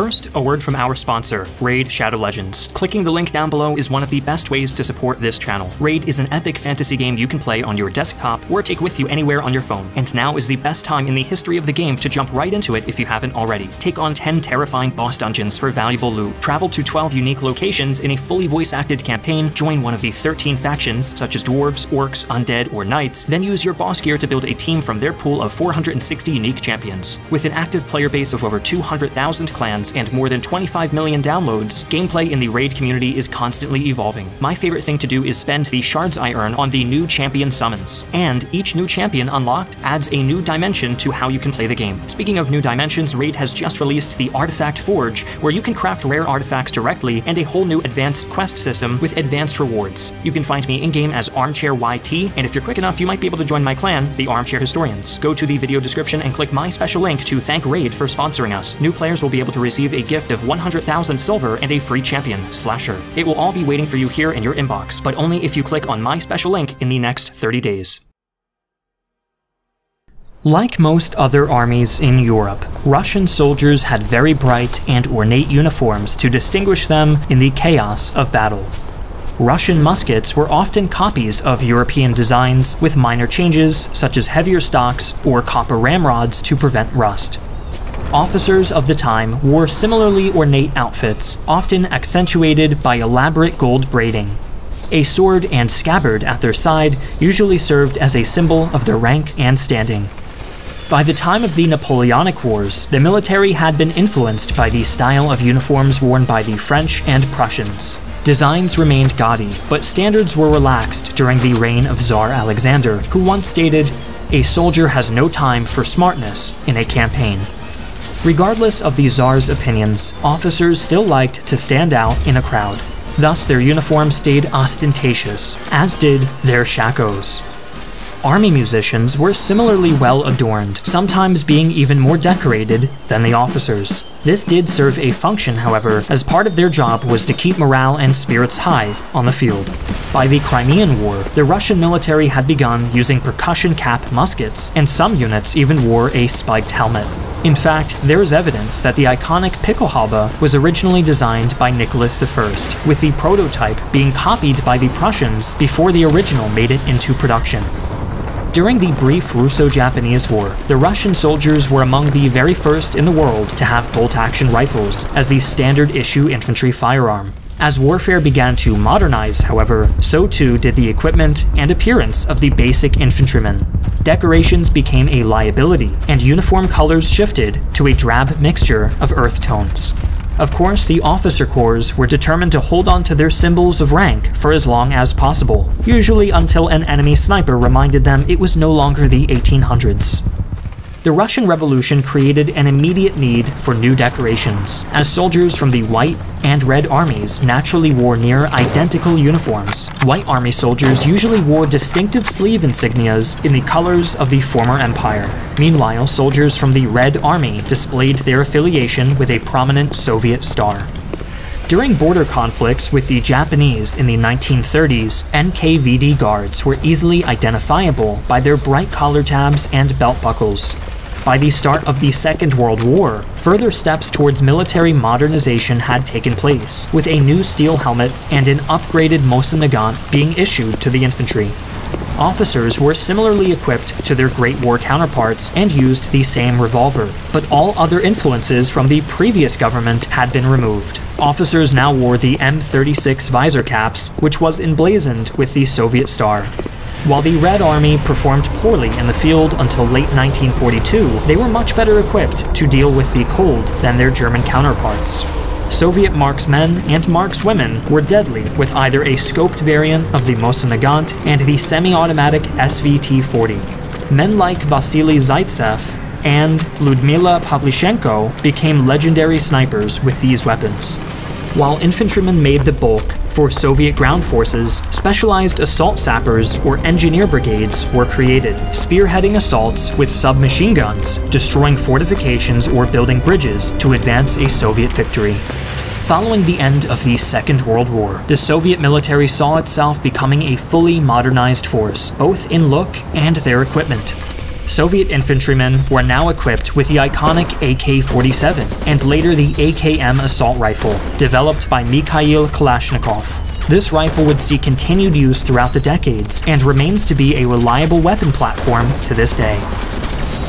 First, a word from our sponsor, Raid Shadow Legends. Clicking the link down below is one of the best ways to support this channel. Raid is an epic fantasy game you can play on your desktop or take with you anywhere on your phone, and now is the best time in the history of the game to jump right into it if you haven't already. Take on 10 terrifying boss dungeons for valuable loot, travel to 12 unique locations in a fully voice-acted campaign, join one of the 13 factions such as dwarves, orcs, undead, or knights, then use your boss gear to build a team from their pool of 460 unique champions. With an active player base of over 200,000 clans, and more than 25 million downloads, gameplay in the Raid community is constantly evolving. My favorite thing to do is spend the shards I earn on the new champion summons, and each new champion unlocked adds a new dimension to how you can play the game. Speaking of new dimensions, Raid has just released the Artifact Forge, where you can craft rare artifacts directly, and a whole new advanced quest system with advanced rewards. You can find me in-game as Armchair YT, and if you're quick enough, you might be able to join my clan, the Armchair Historians. Go to the video description and click my special link to thank Raid for sponsoring us. New players will be able to receive a gift of 100,000 silver and a free champion, Slasher. It will all be waiting for you here in your inbox, but only if you click on my special link in the next 30 days. Like most other armies in Europe, Russian soldiers had very bright and ornate uniforms to distinguish them in the chaos of battle. Russian muskets were often copies of European designs, with minor changes such as heavier stocks or copper ramrods to prevent rust. Officers of the time wore similarly ornate outfits, often accentuated by elaborate gold braiding. A sword and scabbard at their side usually served as a symbol of their rank and standing. By the time of the Napoleonic Wars, the military had been influenced by the style of uniforms worn by the French and Prussians. Designs remained gaudy, but standards were relaxed during the reign of Tsar Alexander, who once stated, A soldier has no time for smartness in a campaign. Regardless of the Tsar's opinions, officers still liked to stand out in a crowd. Thus, their uniforms stayed ostentatious, as did their shakos. Army musicians were similarly well adorned, sometimes being even more decorated than the officers. This did serve a function, however, as part of their job was to keep morale and spirits high on the field. By the Crimean War, the Russian military had begun using percussion cap muskets, and some units even wore a spiked helmet. In fact, there is evidence that the iconic Pickelhaube was originally designed by Nicholas I, with the prototype being copied by the Prussians before the original made it into production. During the brief Russo-Japanese War, the Russian soldiers were among the very first in the world to have bolt-action rifles as the standard issue infantry firearm. As warfare began to modernize, however, so too did the equipment and appearance of the basic infantryman. Decorations became a liability, and uniform colors shifted to a drab mixture of earth tones. Of course, the officer corps were determined to hold on to their symbols of rank for as long as possible, usually until an enemy sniper reminded them it was no longer the 1800s. The Russian Revolution created an immediate need for new decorations, as soldiers from the White and Red armies naturally wore near identical uniforms. White Army soldiers usually wore distinctive sleeve insignias in the colors of the former empire. Meanwhile, soldiers from the Red Army displayed their affiliation with a prominent Soviet star. During border conflicts with the Japanese in the 1930s, NKVD guards were easily identifiable by their bright collar tabs and belt buckles. By the start of the Second World War, further steps towards military modernization had taken place, with a new steel helmet and an upgraded Mosin Nagant being issued to the infantry. Officers were similarly equipped to their Great War counterparts and used the same revolver, but all other influences from the previous government had been removed. Officers now wore the M36 visor caps, which was emblazoned with the Soviet star. While the Red Army performed poorly in the field until late 1942, they were much better equipped to deal with the cold than their German counterparts. Soviet marksmen and markswomen were deadly with either a scoped variant of the Mosin Nagant and the semi-automatic SVT-40. Men like Vasily Zaitsev and Ludmila Pavlichenko became legendary snipers with these weapons. While infantrymen made the bulk, for Soviet ground forces, specialized assault sappers or engineer brigades were created, spearheading assaults with submachine guns, destroying fortifications or building bridges to advance a Soviet victory. Following the end of the Second World War, the Soviet military saw itself becoming a fully modernized force, both in look and their equipment. Soviet infantrymen were now equipped with the iconic AK 47 and later the AKM assault rifle, developed by Mikhail Kalashnikov. This rifle would see continued use throughout the decades and remains to be a reliable weapon platform to this day.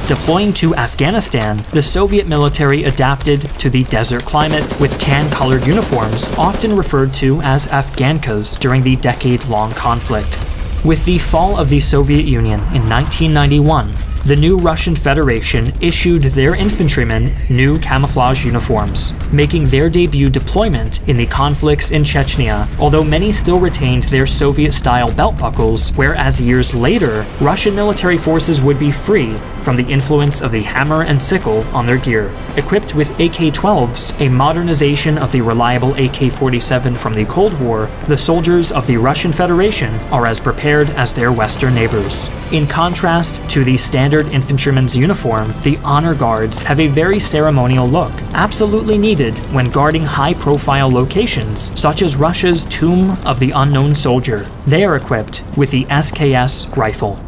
Deploying to Afghanistan, the Soviet military adapted to the desert climate with tan-colored uniforms, often referred to as Afghankas during the decade-long conflict. With the fall of the Soviet Union in 1991, the new Russian Federation issued their infantrymen new camouflage uniforms, making their debut deployment in the conflicts in Chechnya, although many still retained their Soviet-style belt buckles, whereas years later, Russian military forces would be free from the influence of the hammer and sickle on their gear. Equipped with AK-12s, a modernization of the reliable AK-47 from the Cold War, the soldiers of the Russian Federation are as prepared as their Western neighbors. In contrast to the standard infantryman's uniform, the Honor Guards have a very ceremonial look, absolutely needed when guarding high-profile locations, such as Russia's Tomb of the Unknown Soldier. They are equipped with the SKS rifle.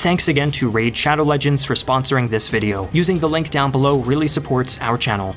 Thanks again to Raid Shadow Legends for sponsoring this video. Using the link down below really supports our channel.